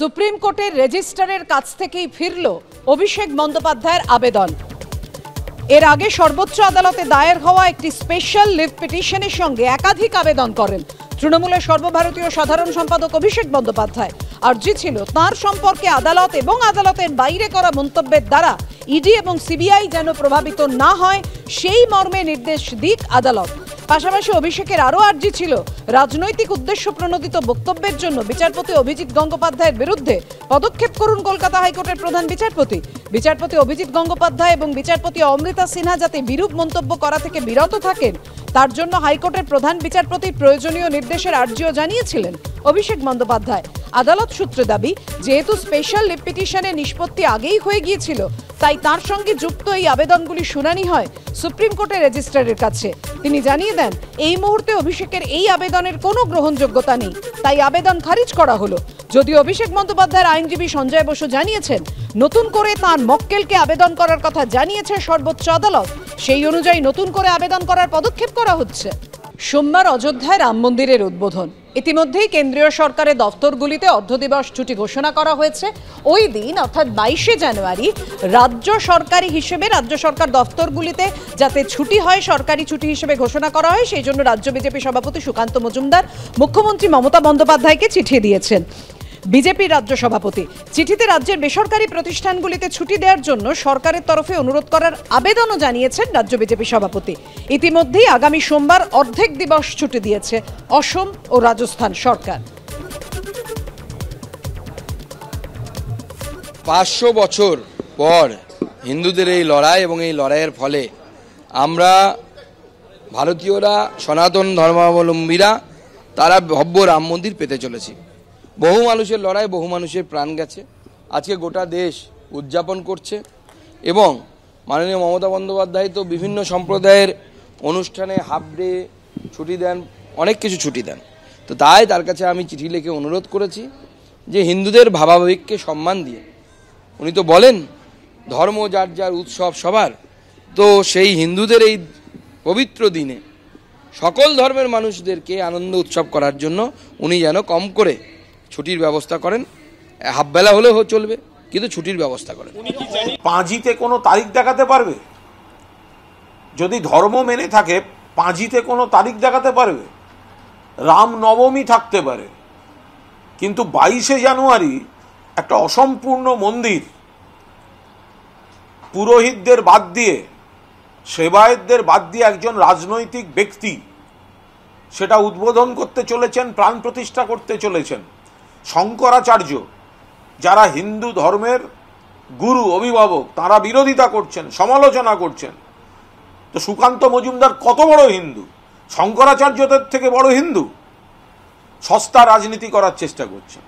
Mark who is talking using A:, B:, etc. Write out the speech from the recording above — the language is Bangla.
A: সুপ্রিম কোর্টের রেজিস্ট্রারের কাছ থেকেই ফিরল অভিষেক বন্দ্যোপাধ্যায়ের আবেদন। এর আগে সর্বোচ্চ আদালতে দায়ের হওয়া একটি স্পেশাল লিভ পিটিশনের সঙ্গে একাধিক আবেদন করেন তৃণমূলের সর্বভারতীয় সাধারণ সম্পাদক অভিষেক বন্দ্যোপাধ্যায়। আর্জি ছিল তার সম্পর্কে আদালত এবং আদালতের বাইরে করা মন্তব্যের দ্বারা ইডি এবং সিবিআই যেন প্রভাবিত না হয়, সেই মর্মে নির্দেশ দিক আদালত। পাশাপাশি অভিষেকের আরও আর্জি ছিল। রাজনৈতিক উদ্দেশ্য প্রণোদিত বক্তব্যের জন্য বিচারপতি অভিজিৎ গঙ্গোপাধ্যায়ের বিরুদ্ধে পদক্ষেপ করুন কলকাতা হাইকোর্টের প্রধান বিচারপতি। বিচারপতি অভিজিৎ গঙ্গোপাধ্যায় এবং বিচারপতি অমৃতা সিনহা যাতে বিরূপ মন্তব্য করা থেকে বিরত থাকেন, তার জন্য হাইকোর্টের প্রধান বিচারপতি প্রয়োজনীয় নির্দেশের আর্জিও জানিয়েছিলেন অভিষেক বন্দ্যোপাধ্যায়। আদালত সূত্রে দাবি, যেহেতু স্পেশাল পিটিশনের নিষ্পত্তি আগেই হয়ে গিয়েছিল তাই তার সঙ্গে যুক্ত এই আবেদনগুলি শুনানি হয় সুপ্রিম কোর্টের রেজিস্ট্রারের কাছে। তিনি জানিয়ে দেন, এই মুহূর্তে অভিষেকের এই আবেদনের কোনো গ্রহণযোগ্যতা নেই। তাই আবেদন খারিজ করা হলো। যদিও অভিষেক বন্দ্যোপাধ্যায়ের আইনজীবী সঞ্জয় বসু জানিয়েছেন, নতুন করে তার মক্কেলকে আবেদন করার কথা জানিয়েছে সর্বোচ্চ আদালত। সেই অনুযায়ী নতুন করে আবেদন করার পদক্ষেপ করা হচ্ছে। সোমবার অযোধ্যায় রাম মন্দিরের উদ্বোধন। ইতিমধ্যেই কেন্দ্রীয় সরকারের দফতরগুলিতে অর্ধদিবস ছুটি ঘোষণা করা হয়েছে। ওই দিন, অর্থাৎ বাইশে জানুয়ারি, রাজ্য সরকারি হিসেবে রাজ্য সরকার দফতরগুলিতে যাতে ছুটি হয়, সরকারি ছুটি হিসেবে ঘোষণা করা হয়, সেই জন্য রাজ্য বিজেপি সভাপতি সুকান্ত মজুমদার, মুখ্যমন্ত্রী মমতা বন্দ্যোপাধ্যায়কে চিঠি দিয়েছেন। বিজেপি রাজ্য সভাপতি। চিঠিতে রাজ্যের বেসরকারি প্রতিষ্ঠানগুলিতে ছুটি দেওয়ার জন্য সরকারের তরফে অনুরোধ করার আবেদনও জানিয়েছেন রাজ্য বিজেপি সভাপতি। ইতিমধ্যেই আগামী সোমবার অর্ধেক দিবস ছুটি দিয়েছে অসম ও রাজস্থান সরকার।
B: পাঁচশো বছর পর হিন্দুদের এই লড়াই এবং এই লড়াইয়ের ফলে আমরা ভারতীয়রা, সনাতন ধর্মাবলম্বীরা, তারা ভব্য রাম মন্দির পেতে চলেছি। বহু মানুষের লড়াই, বহু মানুষের প্রাণ গেছে। আজকে গোটা দেশ উদযাপন করছে এবং মাননীয় মমতা বন্দ্যোপাধ্যায় তো বিভিন্ন সম্প্রদায়ের অনুষ্ঠানে হাফ ডে ছুটি দেন, অনেক কিছু ছুটি দেন। তো তাই তার কাছে আমি চিঠি লিখে অনুরোধ করেছি যে হিন্দুদের ভাবাবেগকে সম্মান দিয়ে। উনি তো বলেন, ধর্ম যার যার উৎসব সবার, তো সেই হিন্দুদের এই পবিত্র দিনে সকল ধর্মের মানুষদেরকে আনন্দ উৎসব করার জন্য উনি যেন কম করে ছুটির ব্যবস্থা করেন। হাফবেলা হলেও চলবে কিন্তু ছুটির ব্যবস্থা করেন।
C: পাঁজিতে কোনো তারিখ দেখাতে পারবে? যদি ধর্ম মেনে থাকে পাঁজিতে কোনো তারিখ দেখাতে পারবে? রাম নবমী থাকতে পারে। কিন্তু বাইশে জানুয়ারি একটা অসম্পূর্ণ মন্দির। পুরোহিতদের বাদ দিয়ে সেবায়েতদের বাদ দিয়ে একজন রাজনৈতিক ব্যক্তি সেটা উদ্বোধন করতে চলেছেন প্রাণ প্রতিষ্ঠা করতে চলেছেন। শঙ্করাচার্য, যারা হিন্দু ধর্মের গুরু, অভিভাবক, তারা বিরোধিতা করছেন, সমালোচনা করছেন। তো সুকান্ত মজুমদার কত বড় হিন্দু? শঙ্করাচার্যদের থেকে বড় হিন্দু? সস্তা রাজনীতি করার চেষ্টা করছেন।